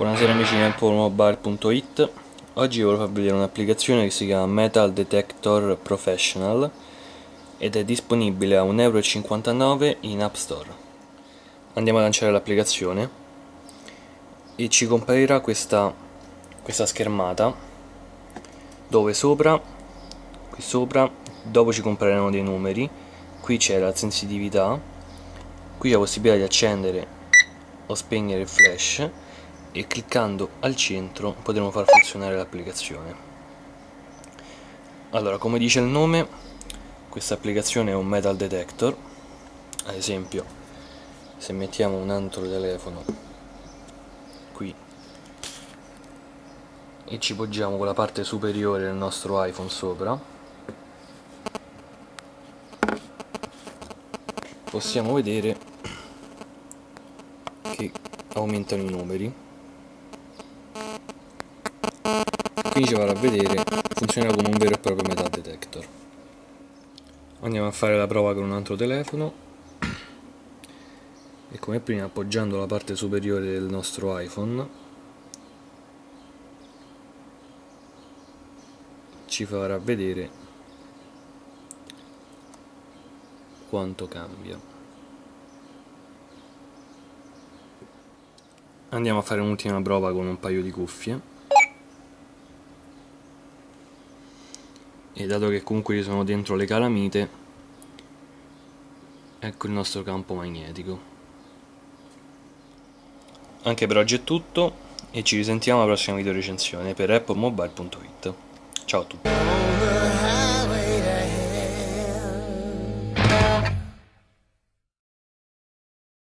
Buonasera amici di Mobile.it Oggi voglio farvi vedere un'applicazione che si chiama Metal Detector Professional ed è disponibile a 1,59€ in App Store. Andiamo a lanciare l'applicazione e ci comparirà questa, questa schermata dove sopra, qui sopra, dopo ci compareranno dei numeri, qui c'è la sensitività, qui la possibilità di accendere o spegnere il flash e cliccando al centro potremo far funzionare l'applicazione. Allora come dice il nome questa applicazione è un metal detector. Ad esempio se mettiamo un altro telefono qui e ci poggiamo con la parte superiore del nostro iPhone sopra possiamo vedere che aumentano i numeri qui ci farà vedere funziona come un vero e proprio metal detector. Andiamo a fare la prova con un altro telefono. E come prima appoggiando la parte superiore del nostro iPhone ci farà vedere quanto cambia. Andiamo a fare un'ultima prova con un paio di cuffie e dato che comunque ci sono dentro le calamite ecco il nostro campo magnetico. Anche per oggi è tutto e ci risentiamo alla prossima video recensione per appmobile.it ciao a tutti